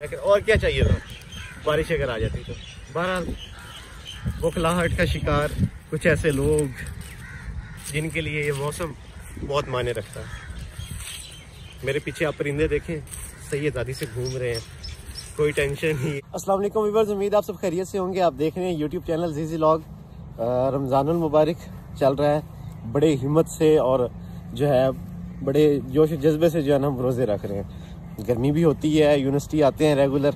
और क्या चाहिए था? बारिश अगर आ जाती तो। बहरहाल बुखलाहट का शिकार, कुछ ऐसे लोग, जिनके लिए ये मौसम बहुत मायने रखता है। मेरे पीछे आप परिंदे देखें, सही दादी से घूम रहे हैं। कोई टेंशन नहीं। अस्सलाम वालेकुम व्यूअर्स उम्मीद आप सब खैरियत से होंगे। आप देख रहे हैं यूट्यूब चैनल जीजी लॉग रमज़ानुल मुबारक चल रहा है। बड़े हिम्मत से और जो है, बड़े जोश जज्बे से जो है ना हम रोज़े रख रहे हैं। गर्मी भी होती है, यूनिवर्सिटी आते हैं रेगुलर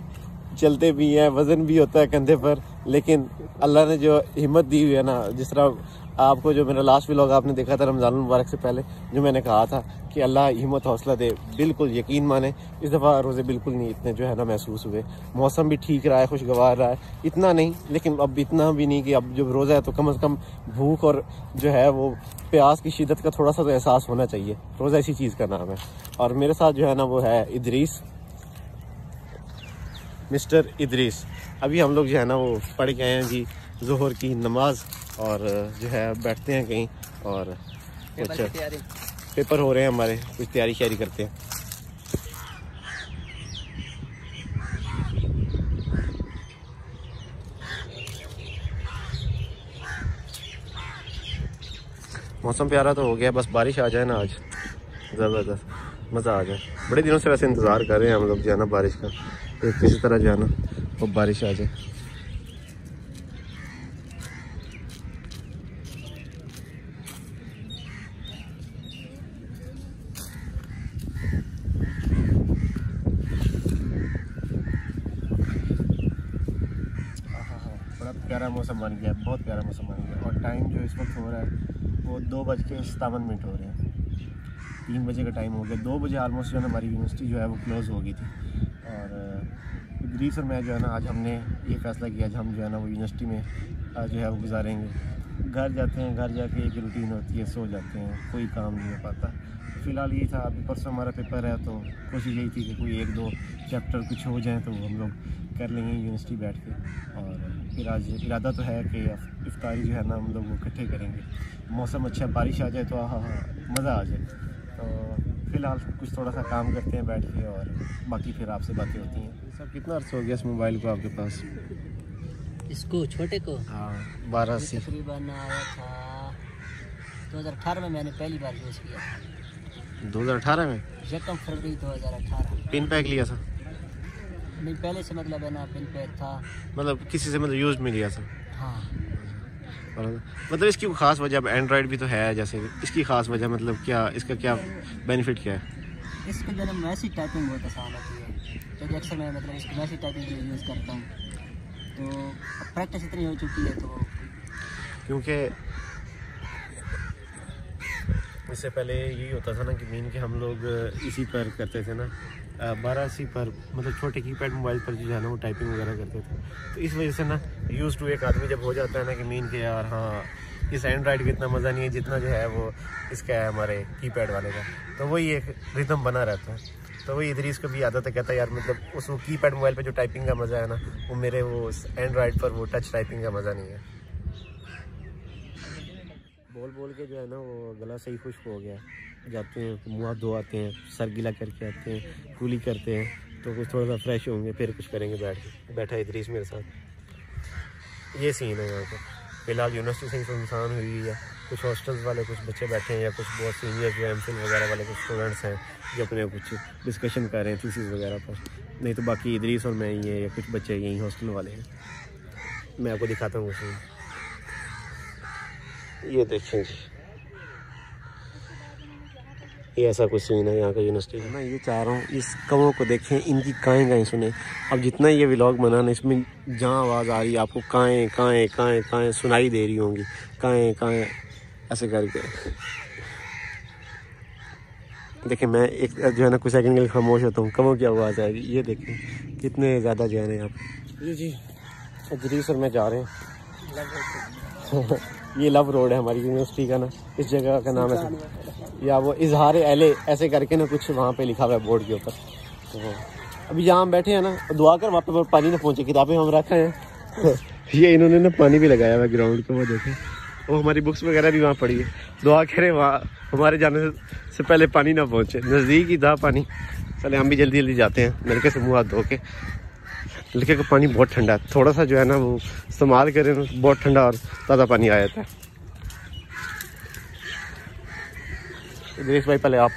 चलते भी हैं, वज़न भी होता है कंधे पर, लेकिन अल्लाह ने जो हिम्मत दी हुई है ना, जिस तरह आपको जो मेरा लास्ट व्लॉग आपने देखा था रमज़ान मुबारक से पहले, जो मैंने कहा था कि अल्लाह हिम्मत हौसला दे बिल्कुल यकीन माने। इस दफ़ा रोज़े बिल्कुल नहीं इतने जो है ना महसूस हुए। मौसम भी ठीक रहा है खुशगवार रहा है। इतना नहीं लेकिन अब इतना भी नहीं कि अब जब रोज़ा है तो कम अज़ कम भूख और जो है वो प्यास की शिदत का थोड़ा सा तो एहसास होना चाहिए। रोज़ा इसी चीज़ का नाम है। और मेरे साथ जो है ना वो है इदरीस। मिस्टर इदरीस। अभी हम लोग जो है ना वो पढ़ के आए हैं जी जोहर की नमाज़ और जो है बैठते हैं कहीं और कुछ पेपर हो रहे हैं हमारे, कुछ तैयारी श्यारी करते हैं। मौसम प्यारा तो हो गया, बस बारिश आ जाए ना आज। ज़बरदस्त, मज़ा आ जाए। बड़े दिनों से वैसे इंतज़ार कर रहे हैं हम लोग जाना बारिश का। तो किसी तरह जाना वो बारिश आ जाए बड़ा प्यारा मौसम बन गया, बहुत प्यारा मौसम बन गया। और टाइम जो इस वक्त हो रहा है, वो दो बज के सतावन मिनट हो रहे हैं। तीन बजे का टाइम हो गया। दो बजे आलमोस्ट जो है हमारी यूनिवर्सिटी जो है वो क्लोज़ हो गई थी। और इदरीस और मैं जो है ना आज हमने ये फैसला किया, आज हम जो है ना वो यूनिवर्सिटी में जो है वो गुजारेंगे। घर जाते हैं, घर जाके एक रूटीन होती है, सो जाते हैं, कोई काम नहीं हो पाता। फ़िलहाल ये था, अभी परसों हमारा पेपर है तो कोशिश यही थी कि कोई एक दो चैप्टर कुछ हो जाए तो हम लोग कर लेंगे यूनिवर्सिटी बैठ के। और फिर आज इरादा तो है कि इफ्तारी जो है ना हम लोग वो इकट्ठे करेंगे। मौसम अच्छा बारिश आ जाए तो हाँ हाँ मज़ा आ जाए। तो फ़िलहाल कुछ थोड़ा सा काम करते हैं बैठ के और बाकी फिर आपसे बातें होती हैं। सब कितना अर्स हो गया इस मोबाइल को आपके पास? इसको छोटे को? हाँ बारह से। तकरीबन आया था 2018 में मैंने पहली बार यूज़ किया। दो हज़ार अठारह में? यकम फरवरी 2018 पिन पैक लिया था। नहीं पहले से मतलब है ना पिन पैक था। मतलब किसी से मतलब यूज़ में लिया था। हाँ। मतलब इसकी कोई ख़ास वजह अब एंड्रॉयड भी तो है जैसे इसकी ख़ास वजह मतलब क्या इसका क्या बेनिफिट क्या है? इसके जो है मैसेज टाइपिंग बहुत आसान होती है। क्योंकि अक्सर मैं मतलब इसकी मैसेज टाइपिंग के लिए यूज़ करता हूँ। तो प्रैक्टिस इतनी हो चुकी है तो क्योंकि इससे पहले यही होता था ना कि मीन के हम लोग इसी पर करते थे ना। बारह सी पर मतलब छोटे कीपैड मोबाइल पर जो है ना, वो टाइपिंग वगैरह करते थे। तो इस वजह से ना यूज़ टू एक आदमी जब हो जाता है ना कि मीन के यार हाँ इस एंड्रॉइड का इतना मज़ा नहीं है, जितना जो है वो इसका है हमारे कीपैड वाले का। तो वही एक रिदम बना रहता है। तो वही इधर इसको भी आदत है, कहता है, यार मतलब उस वो कीपैड मोबाइल पे जो टाइपिंग का मज़ा है ना, वो मेरे वो एंड्रॉइड पर वो टच टाइपिंग का मज़ा नहीं है। बोल बोल के जो है ना वो गला सही खुश्क हो गया। जाते हैं, मुँह हाथ धो आते हैं, सर गीला करके आते हैं कूली करते हैं तो कुछ थोड़ा सा फ्रेश होंगे, फिर कुछ करेंगे बैठ के। बैठा इधरीस मेरे साथ। ये सीन है यहाँ पर। फ़िलहाल यूनिवर्सिटी से ही सुनसान हुई है कुछ हॉस्टल्स वाले, कुछ बच्चे बैठे हैं, या कुछ बहुत सीनियर जो एम वगैरह वाले, कुछ स्टूडेंट्स हैं, जो अपने कुछ डिस्कशन कर रहे हैं थीसिस वगैरह पर। नहीं तो बाकी इधरीस और मैं ही है, या कुछ बच्चे यहीं हॉस्टल वाले हैं। मैं आपको दिखाता हूँ उसमें ये देखें जी ये ऐसा कुछ सीन है यहाँ का यूनिवर्सिटी मैं ये चाह रहा हूँ इस कवों को देखें इनकी काएँ काएँ सुने। अब जितना ये व्लॉग बनाना है इसमें जहाँ आवाज़ आ रही है आपको काएँ काएँ काएँ काएँ सुनाई दे रही होंगी। काएँ काएँ ऐसे करके। देखिए मैं एक जो है ना कुछ सेकंड के लिए खामोश होता हूँ। कवों की आवाज़ आएगी ये देखें कितने ज़्यादा जो है ना यहाँ जी जी। जरीस और मैं जा रहे हैं। ये लव रोड है हमारी यूनिवर्सिटी का ना इस जगह का नाम है या वो इजहार एले ऐसे करके ना कुछ वहाँ पे लिखा हुआ है बोर्ड के ऊपर। तो अभी जहाँ हम बैठे हैं ना, दुआ कर वहाँ पे पानी ना पहुँचे, किताबें हम रखे हैं। ये इन्होंने ना पानी भी लगाया हुआ ग्राउंड को वो देखें। वो हमारी बुक्स वगैरह भी वहाँ पड़ी है। दुआ करें वहाँ, हमारे जाने से पहले पानी ना पहुँचे। नज़दीक ही था पानी। चले, हम भी जल्दी जल्दी जाते हैं। नलके से मुँह हाथ धो के। नलके का पानी बहुत ठंडा है। थोड़ा सा जो है ना वो इस्तेमाल करें, बहुत ठंडा और ताज़ा पानी आ जाता है। देख भाई, पहले आप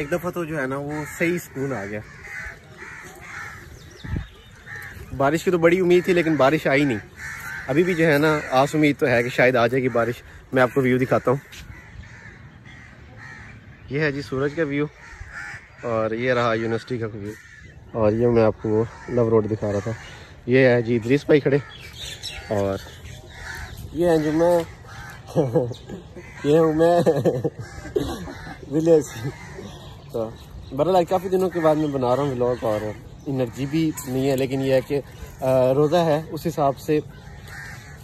एक दफ़ा तो जो है ना वो सही सुकून आ गया। बारिश की तो बड़ी उम्मीद थी, लेकिन बारिश आई नहीं। अभी भी जो है ना, आस उम्मीद तो है कि शायद आ जाएगी बारिश। मैं आपको व्यू दिखाता हूँ। ये है जी सूरज का व्यू और ये रहा यूनिवर्सिटी का व्यू और ये मैं आपको लव रोड दिखा रहा था। ये है जी इद्रीस भाई खड़े, और ये है जो मैं ये हूँ मैं विलेज। तो बहरहाल काफ़ी दिनों के बाद मैं बना रहा हूँ व्लॉग और एनर्जी भी नहीं है, लेकिन यह है कि रोज़ा है, उस हिसाब से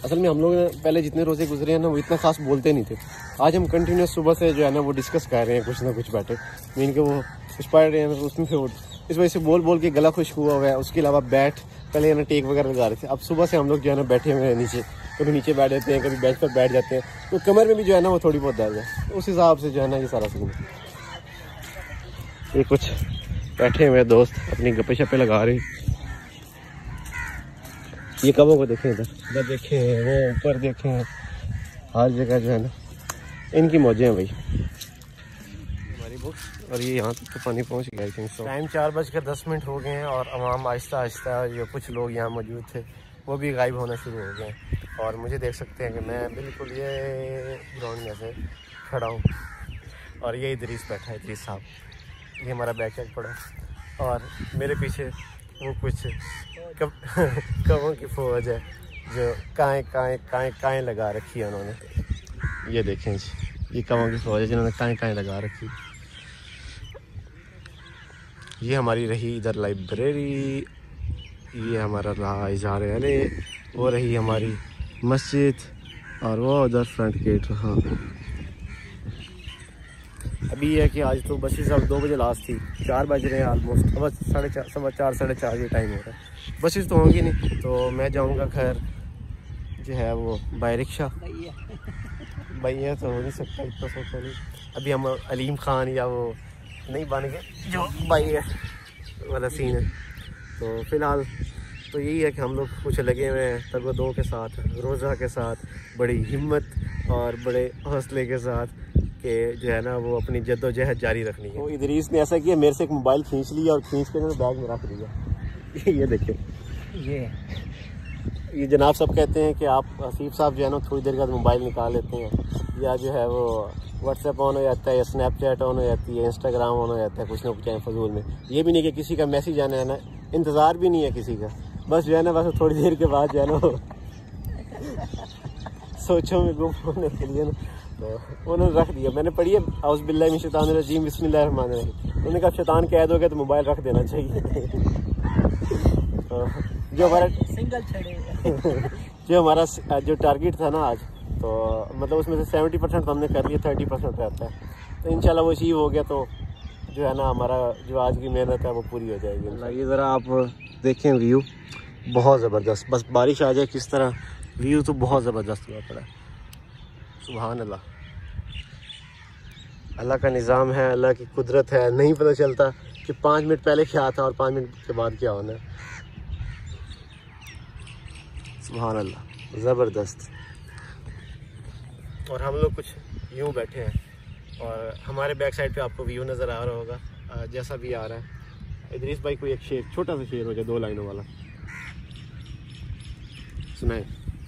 असल में हम लोग पहले जितने रोज़े गुजरे हैं ना, वो इतना खास बोलते नहीं थे। आज हम कंटिन्यूस सुबह से जो है ना, वो डिस्कस कर रहे हैं, कुछ ना कुछ बैठे मीन के वो कुछ पढ़ रहे हैं उसमें फिर इस वजह से बोल बोल के गला खुश हुआ हुआ है। उसके अलावा बैठ, पहले ना टेक वगैरह लगा रहे थे। अब सुबह से हम लोग जो है ना, बैठे हुए हैं नीचे। कभी नीचे बैठ जाते हैं, कभी बेंच पर बैठ जाते हैं। तो कमर में भी जो है ना, वो थोड़ी बहुत दर्द है। उस हिसाब से जो है ना, ये सारा सीन ये कुछ बैठे हुए दोस्त अपनी गप्पे शप्पे लगा रहे ये कबों को देखें इधर? इधर देखें वो ऊपर देखें। हर जगह जो है ना इनकी मौजें हैं भाई। हमारी बुक्स और ये यहाँ तक तो पानी पहुँच गया आई थिंक सो टाइम चार बजकर दस मिनट हो गए हैं और आवाम आहिस्ता आहिस्ता जो कुछ लोग यहाँ मौजूद थे वो भी गायब होना शुरू हो गए और मुझे देख सकते हैं कि मैं बिल्कुल ये ग्राउंड में से खड़ा हूँ। और ये इदरीस बैठा है इदरीस साहब। ये हमारा बैक साइड पड़ा। और मेरे पीछे वो कुछ कब कबों की फौज है, जो काएँ काएँ काएँ काएँ लगा रखी है उन्होंने। ये देखें जी, ये कबों की फौज है जिन्होंने काएँ काएँ लगा रखी। ये हमारी रही इधर लाइब्रेरी, ये हमारा रहा इजहार अले, वो रही हमारी मस्जिद, और वो उधर फ्रंट गेट रहा। अभी ये है कि आज तो बसेस अब दो बजे लास्ट थी। चार बज रहे हैं आलमोस्ट अब साढ़े चार सवा चार साढ़े चार ये टाइम हो रहा है। बसेस तो होंगी नहीं तो मैं जाऊँगा खैर जो है वो बाई रिक्शा। भैया। तो हो नहीं सकता इतना सोचा नहीं। अभी हम अलीम खान या वो नहीं बन गए जो भाई है वाला सीन है। तो फ़िलहाल तो यही है कि हम लोग कुछ लगे हुए हैं तगो दो के साथ रोज़ा के साथ बड़ी हिम्मत और बड़े हौसले के साथ। कि जो है ना वो अपनी जद्दोजहद जारी रखनी है। तो इदरीस ने ऐसा किया मेरे से एक मोबाइल खींच लिया और खींच के बैग में रख दिया ये देखिए। ये। ये जनाब सब कहते हैं कि आप हसीब साहब जो है ना थोड़ी देर के बाद मोबाइल निकाल लेते हैं। या जो है वो व्हाट्सएप ऑन हो जाता है या स्नैपचैट ऑन हो जाती है इंस्टाग्राम ऑन हो जाता है कुछ ना कुछ फजूल में। ये भी नहीं कि किसी का मैसेज आना है ना इंतज़ार भी नहीं है किसी का। बस जो है ना बस थोड़ी देर के बाद जो है ना सोचों में गुम होने के लिए ना। तो उन्होंने रख दिया। मैंने पढ़ी है हाउस बिल्ला में शैतान रजीम बिस्मिल्लाह उन्होंने कहा शैतान कैद हो गया तो मोबाइल रख देना चाहिए। तो जो हमारा सिंगल छड़े जो हमारा जो टारगेट था ना आज तो मतलब उसमें से सेवेंटी परसेंट तो हमने कर लिया थर्टी परसेंट रहता है। तो इंशाल्लाह वो अचीव हो गया तो जो है ना हमारा जो आज की मेहनत है वो पूरी हो जाएगी ये ज़रा आप देखें व्यू बहुत ज़बरदस्त। बस बारिश आ जाए किस तरह व्यू तो बहुत ज़बरदस्त हुआ पड़ा है। सुबहान अल्लाह अल्लाह का निज़ाम है, अल्लाह की कुदरत है। नहीं पता चलता कि पाँच मिनट पहले क्या था और पाँच मिनट के बाद क्या होना। है सुबहान अल्लाह ज़बरदस्त। और हम लोग कुछ यूँ बैठे हैं और हमारे बैक साइड पे आपको व्यू नज़र आ रहा होगा जैसा भी आ रहा है। इदरीस भाई कोई एक शेर, छोटा सा शेर हो जाए दो लाइनों वाला। सुनाए।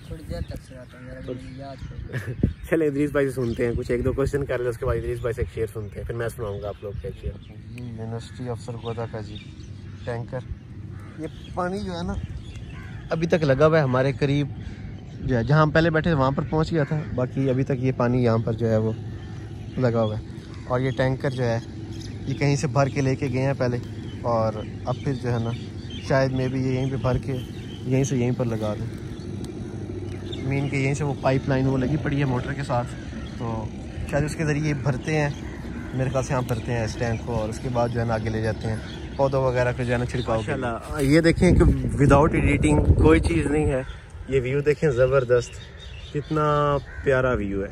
थोड़ी देर तक सुनाता हूँ मेरा भी याद चले इदरीस भाई से सुनते हैं कुछ एक दो क्वेश्चन कर ले उसके बाद इदरीस भाई से एक शेर सुनते हैं फिर मैं सुनाऊँगा आप लोग का शेर यूनिवर्सिटी अफसर गोदा का जी टैंकर। ये पानी जो है ना अभी तक लगा हुआ है हमारे करीब जो है जहाँ हम पहले बैठे थे वहाँ पर पहुँच गया था बाकी अभी तक ये पानी यहाँ पर जो है वो लगा हुआ है। और ये टैंकर जो है ये कहीं से भर के लेके गए हैं पहले और अब फिर जो है ना शायद मे भी ये यहीं पे भर के यहीं से यहीं पर लगा दें। मीन के यहीं से वो पाइप लाइन वो लगी पड़ी है मोटर के साथ। तो शायद उसके ज़रिए भरते हैं। मेरे ख्याल से यहाँ भरते हैं इस टैंक को और उसके बाद जो है ना आगे ले जाते हैं। पौधों वगैरह का जो है ना छिड़काव ये देखें कि विदाउट एडिटिंग कोई चीज़ नहीं है। ये व्यू देखें ज़बरदस्त। कितना प्यारा व्यू है।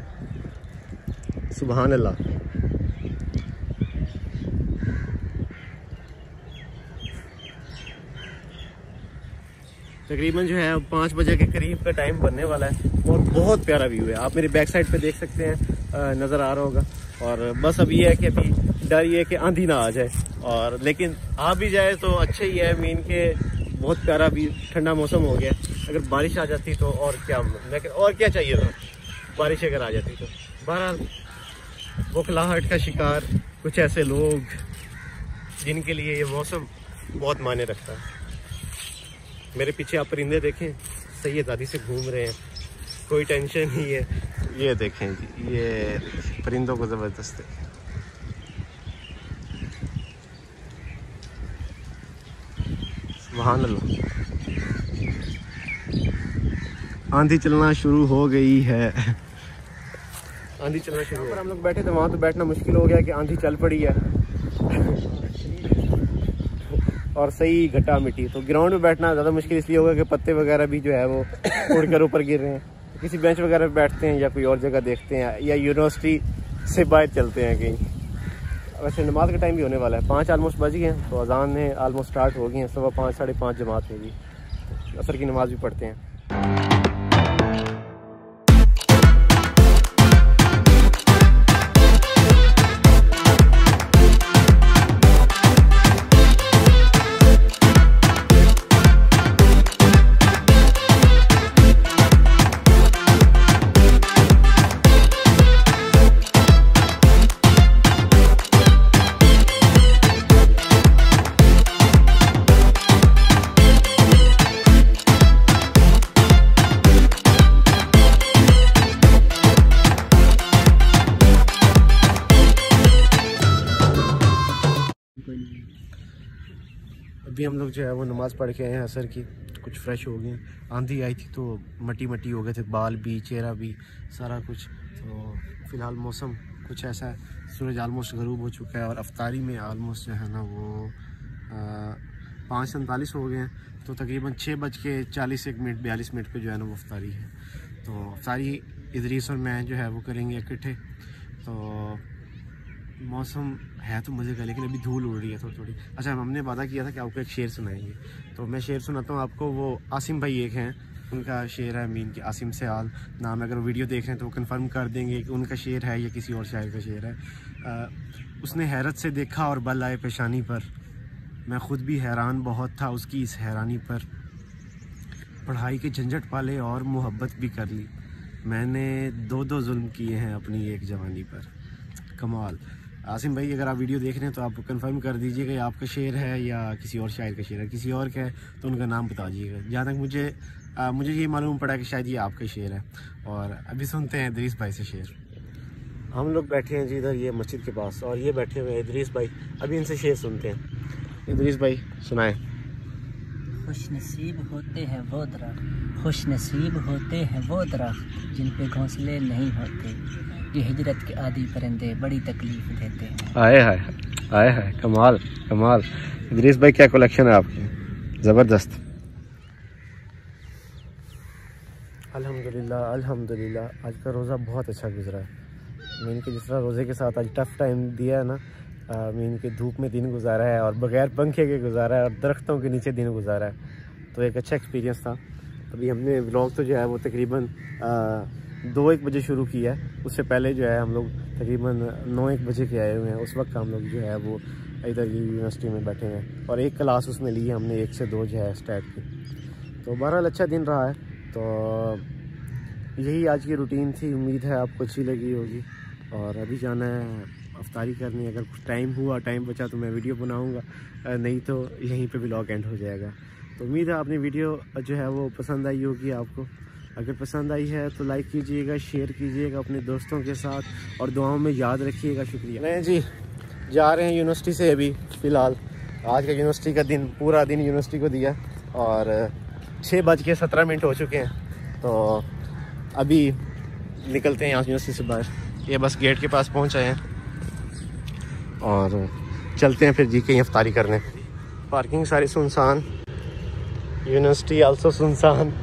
सुबहान अल्लाह। तकरीबन जो है, पाँच बजे के करीब का टाइम बनने वाला है और बहुत प्यारा व्यू है। आप मेरी बैक साइड पे देख सकते हैं नज़र आ रहा होगा। और बस अब है कि अभी डर ये है कि आंधी ना आ जाए। और लेकिन आ भी जाए तो अच्छा ही है मीन के बहुत प्यारा भी ठंडा मौसम हो गया। अगर बारिश आ जाती तो और क्या, लेकिन और क्या चाहिए था? बारिश अगर आ जाती तो। बहरहाल बुखलाहट का शिकार, कुछ ऐसे लोग जिनके लिए ये मौसम बहुत मायने रखता है। मेरे पीछे आप परिंदे देखें। सही है दादी से घूम रहे हैं। कोई टेंशन नहीं है। ये देखें जी ये परिंदों को ज़बरदस्त देखें। आंधी चलना शुरू हो गई है। आंधी चलना शुरू पर हम लोग बैठे थे वहाँ तो बैठना मुश्किल हो गया कि आंधी चल पड़ी है। और सही घटा मिट्टी। तो ग्राउंड में बैठना ज़्यादा मुश्किल इसलिए होगा कि पत्ते वगैरह भी जो है वो उड़ उड़कर ऊपर गिर रहे हैं। किसी बेंच वगैरह पे बैठते हैं या कोई और जगह देखते हैं या यूनिवर्सिटी से बाहर चलते हैं कहीं। वैसे नमाज़ का टाइम भी होने वाला है। पाँच आलमोस्ट बज गए हैं। तो अजान ने आलमोस्ट स्टार्ट हो गई हैं। सुबह पाँच, साढ़े पाँच जमात होगी। असर की नमाज़ भी पढ़ते हैं। लोग जो है वो नमाज़ पढ़ के आए हैं असर की कुछ फ्रेश हो गए आंधी आई थी तो मटी मटी हो गए थे, बाल भी, चेहरा भी, सारा कुछ। तो फ़िलहाल मौसम कुछ ऐसा है, सूरज आलमोस्ट गरूब हो चुका है और अफ्तारी में आलमोस्ट जो है ना वो पाँच सैंतालीस हो गए हैं। तो तकरीबन छः बज के चालीस एक मिनट, बयालीस मिनट पे जो है ना वो अफ्तारी है। तो अफ्तारी इदरीस और मैं जो है वो करेंगे इकट्ठे। तो मौसम है तो मज़े का लेकिन अभी धूल उड़ रही है थोड़ी थोड़ी अच्छा हमने वादा किया था कि आपको एक शेर सुनाएँगे। तो मैं शेर सुनाता हूँ आपको वो आसिम भाई एक हैं उनका शेर है मीन के आसिम से आल नाम अगर वीडियो देख रहे हैं तो वो कन्फर्म कर देंगे कि उनका शेर है या किसी और शायर का शेर है। आ, उसने हैरत से देखा और बल आए पेशानी पर। मैं ख़ुद भी हैरान बहुत था उसकी इस हैरानी पर। पढ़ाई के झंझट पाले और मोहब्बत भी कर ली। मैंने दो दो जुल्म किए हैं अपनी एक जवानी पर। कमाल। आसिम भाई अगर आप वीडियो देख रहे हैं तो आप कंफर्म कर दीजिएगा ये आपका शेर है या किसी और शायर का शेर है। किसी और का है तो उनका नाम बता दीजिएगा। जहाँ तक मुझे आ, मुझे ये मालूम पड़ा कि शायद ये आपका शेर है। और अभी सुनते हैं इदरीस भाई से शेर। हम लोग बैठे हैं जी इधर ये मस्जिद के पास और ये बैठे हुए हैं इदरीस भाई। अभी इनसे शेर सुनते हैं। इदरीस भाई सुनाए। खुश नसीब होते हैं वो दरख्त खुश नसीब होते हैं वो दरख्त जिन पे घोंसले नहीं होते। ये हिजरत के आदि परिंदे बड़ी तकलीफ़ देते हैं। आए हाय आए हाय कमाल कमाल। इदरीस भाई क्या कलेक्शन है आपकी? ज़बरदस्त। अल्हम्दुलिल्लाह अल्हम्दुलिल्लाह आज का रोज़ा बहुत अच्छा गुजरा है। मीन के जिस तरह रोज़े के साथ आज टफ़ टाइम दिया है ना मीन के धूप में दिन गुजारा है और बगैर पंखे के गुजारा है और दरख्तों के नीचे दिन गुजारा है। तो एक अच्छा एक्सपीरियंस था। अभी हमने व्लॉग तो जो है वो तकरीबन दो एक बजे शुरू किया है। उससे पहले जो है हम लोग तकरीबन नौ एक बजे के आए हुए हैं। उस वक्त हम लोग जो है वो इधर यूनिवर्सिटी में बैठे हैं और एक क्लास उसमें ली है हमने, एक से दो जो है स्टैट की। तो बहरहाल अच्छा दिन रहा है। तो यही आज की रूटीन थी। उम्मीद है आपको अच्छी लगी होगी। और अभी जाना है अफ्तारी करनी। अगर कुछ टाइम हुआ टाइम बचा तो मैं वीडियो बनाऊँगा। नहीं तो यहीं पर ब्लॉग एंड हो जाएगा। तो उम्मीद है आपने वीडियो जो है वो पसंद आई होगी आपको। अगर पसंद आई है तो लाइक कीजिएगा शेयर कीजिएगा अपने दोस्तों के साथ और दुआओं में याद रखिएगा, शुक्रिया। नहीं जी, जा रहे हैं यूनिवर्सिटी से अभी, फ़िलहाल। आज का यूनिवर्सिटी का दिन, पूरा दिन यूनिवर्सिटी को दिया और छः बज के सत्रह मिनट हो चुके हैं। तो अभी निकलते हैं यहाँ यूनिवर्सिटी से बाहर। ये बस गेट के पास पहुँच हैं और, चलते हैं फिर जी के अफ्तारी करने। पार्किंग सारी सुनसान। यूनिवर्सिटी आल्सो सुनसान।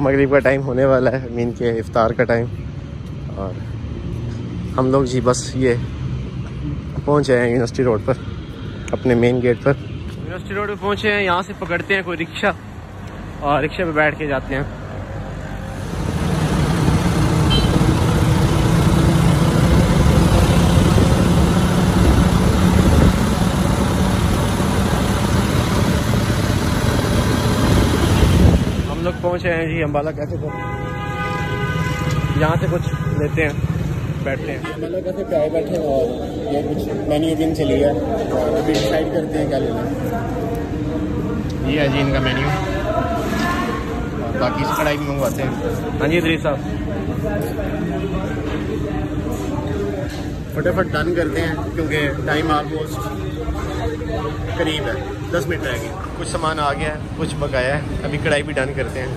मगरिब का टाइम होने वाला है, मीन के इफ्तार का टाइम और हम लोग जी बस ये पहुँचे हैं यूनिवर्सिटी रोड पर, अपने मेन गेट पर। यूनिवर्सिटी रोड पर पहुँचे हैं, यहाँ से पकड़ते हैं कोई रिक्शा। और रिक्शे पर बैठ के जाते हैं हम लोग पहुँचे हैं जी अम्बाला कैफ़े पर यहाँ से कुछ लेते हैं बैठते हैं। अम्बाला कैफ़े पे आए बैठे हैं और ये कुछ मेन्यू दिन से लिया और अभी डिसाइड करते हैं क्या लेना है। ये है जी इनका मेन्यू और बाकी कढ़ाई भी मंगवाते हैं। हाँ जी दरी साहब। फटाफट डन करते हैं क्योंकि टाइम ऑलमोस्ट करीब है। दस मिनट रह गए। कुछ सामान आ गया है कुछ बकाया है। अभी कढ़ाई भी डन करते हैं।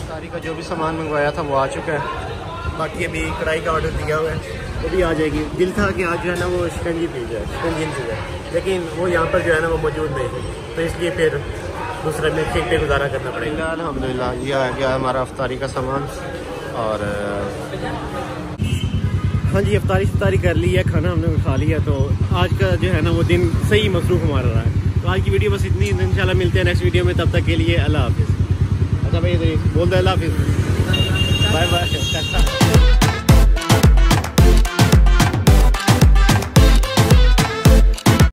सारी का जो भी सामान मंगवाया था वो आ चुका है। बाकी अभी कढ़ाई का ऑर्डर दिया हुआ है। वो भी आ जाएगी। दिल था कि आज जो है ना वो शिकंजी पी जाए शिकंजी पी जाए। लेकिन वो यहाँ पर जो है ना वो मौजूद नहीं है। तो इसलिए फिर दूसरे में ठीक पे गुजारा करना पड़ेगा। अलहमदिल्ला ये आ गया हमारा अफ्तारी का सामान। और हाँ जी अफ्तारी शफ्तारी कर ली है खाना हमने खा लिया तो आज का जो है ना वो दिन सही मसरूफ हमारा रहा है। तो आज की वीडियो बस इतनी, इंशाल्लाह मिलते हैं नेक्स्ट वीडियो में, तब तक के लिए अल्लाह हाफिज़। अच्छा भाई बोल दो, अल्लाह हाफिज़। Bye bye